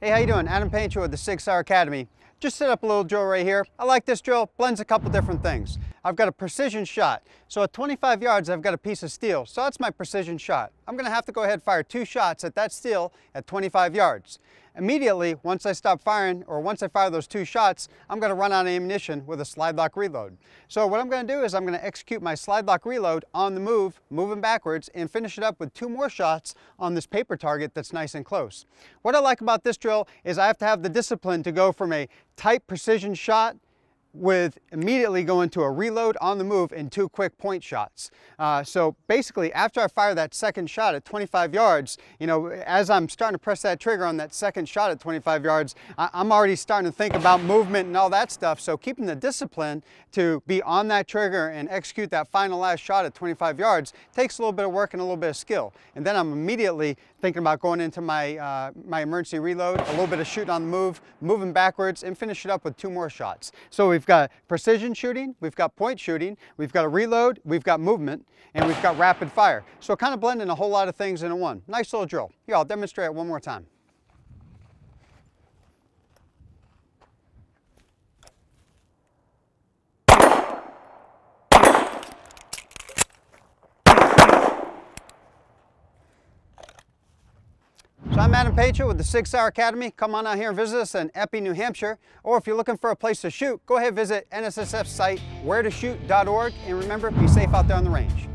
Hey, how you doing? Adam Painchaud with the Sig Sauer Academy. Just set up a little drill right here. I like this drill, blends a couple different things. I've got a precision shot. So at 25 yards, I've got a piece of steel. So that's my precision shot. I'm gonna have to go ahead and fire two shots at that steel at 25 yards. Immediately, once I stop firing, or once I fire those two shots, I'm gonna run out of ammunition with a slide lock reload. So what I'm gonna do is I'm gonna execute my slide lock reload on the move, moving backwards, and finish it up with two more shots on this paper target that's nice and close. What I like about this drill is I have to have the discipline to go from a tight precision shot with immediately going to a reload on the move and two quick point shots. Uh, so basically after I fire that second shot at 25 yards, you know, as I'm starting to press that trigger on that second shot at 25 yards, I I'm already starting to think about movement and all that stuff. So keeping the discipline to be on that trigger and execute that final last shot at 25 yards takes a little bit of work and a little bit of skill. And then I'm immediately thinking about going into my, uh, my emergency reload, a little bit of shooting on the move, moving backwards and finish it up with two more shots. So we've got precision shooting, we've got point shooting, we've got a reload, we've got movement, and we've got rapid fire. So kind of blending a whole lot of things into one. Nice little drill. Here, I'll demonstrate it one more time. So I'm Adam Painchaud with the Sig Sauer Academy. Come on out here and visit us in Epping, New Hampshire. Or if you're looking for a place to shoot, go ahead and visit NSSF site wheretoshoot.org. And remember, be safe out there on the range.